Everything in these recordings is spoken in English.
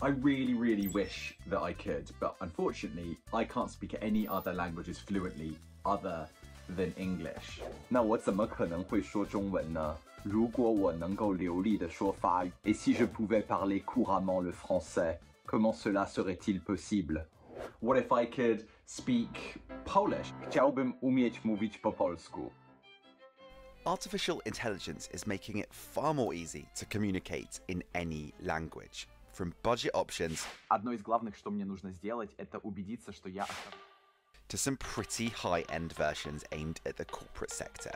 I really, really wish that I could, but unfortunately, I can't speak any other languages fluently other than English. 那我怎么可能会说中文呢？如果我能够流利的说法语，et si je pouvais parler couramment le français, comment cela serait-il possible? What if I could speak Polish? Chciałbym umieć mówić po polsku. Artificial intelligence is making it far more easy to communicate in any language. From budget options Одно из главных, что мне нужно сделать, это убедиться, что я to some pretty high end versions aimed at the corporate sector.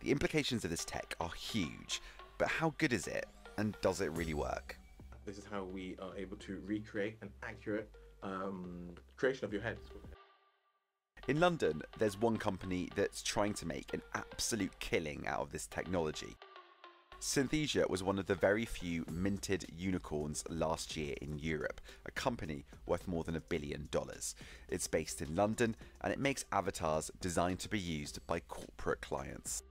The implications of this tech are huge, but how good is it and does it really work? This is how we are able to recreate an accurate um, creation of your head. In London, there's one company that's trying to make an absolute killing out of this technology. Synthesia was one of the very few minted unicorns last year in Europe, a company worth more than a billion dollars. It's based in London and it makes avatars designed to be used by corporate clients.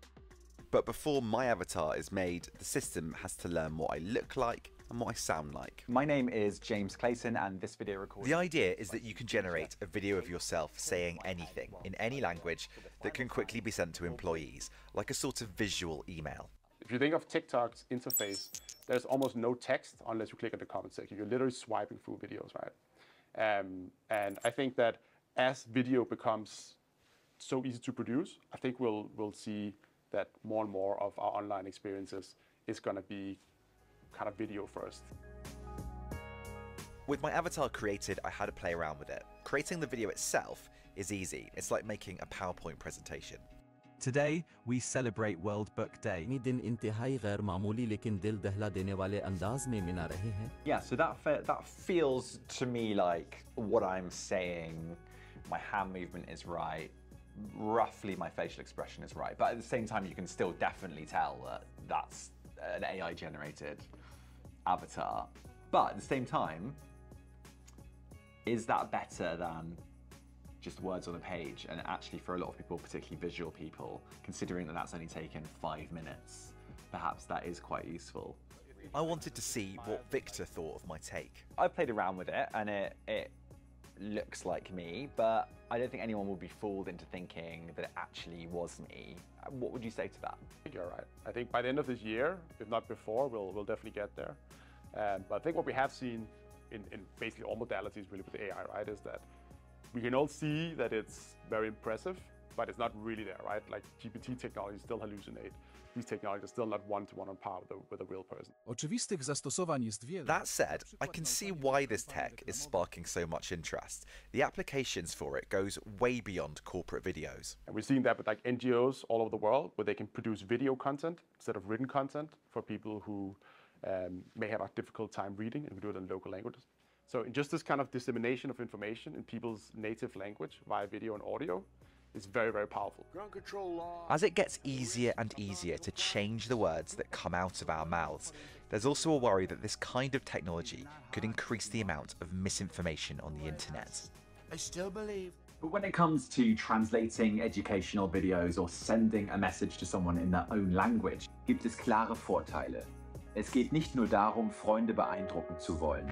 But before my avatar is made, the system has to learn what I look like and what I sound like. My name is James Clayton and this video recording... The idea is that you can generate a video of yourself saying anything in any language that can quickly be sent to employees, like a sort of visual email. If you think of TikTok's interface, there's almost no text unless you click on the comment section. You're literally swiping through videos, right? Um, and I think that as video becomes so easy to produce, I think we'll, we'll see that more and more of our online experiences is going to be kind of video first. With my avatar created, I had to play around with it. Creating the video itself is easy. It's like making a PowerPoint presentation. Today, we celebrate World Book Day. Yeah, so that fe that feels to me like what I'm saying. My hand movement is right. Roughly, my facial expression is right. But at the same time, you can still definitely tell that that's an AI generated avatar. But at the same time, is that better than just words on a page? And actually for a lot of people, particularly visual people, considering that that's only taken five minutes, perhaps that is quite useful. I wanted to see what Victor thought of my take. I played around with it and it, it looks like me, but I don't think anyone will be fooled into thinking that it actually was me. What would you say to that? I think you're right. I think by the end of this year, if not before, we'll, we'll definitely get there. Um, but I think what we have seen in, in basically all modalities really with the AI, right, is that we can all see that it's very impressive, but it's not really there, right? Like GPT technology still hallucinate. These technologies are still not one-to-one on par with a, with a real person. That said, I can see why this tech is sparking so much interest. The applications for it goes way beyond corporate videos. And we're seeing that with like NGOs all over the world where they can produce video content instead of written content for people who um, may have a difficult time reading and we do it in local languages. So in just this kind of dissemination of information in people's native language via video and audio is very, very powerful. As it gets easier and easier to change the words that come out of our mouths, there's also a worry that this kind of technology could increase the amount of misinformation on the internet. I still believe. But when it comes to translating educational videos or sending a message to someone in their own language, gibt es klare Vorteile. Es geht nicht nur darum, Freunde beeindrucken zu wollen.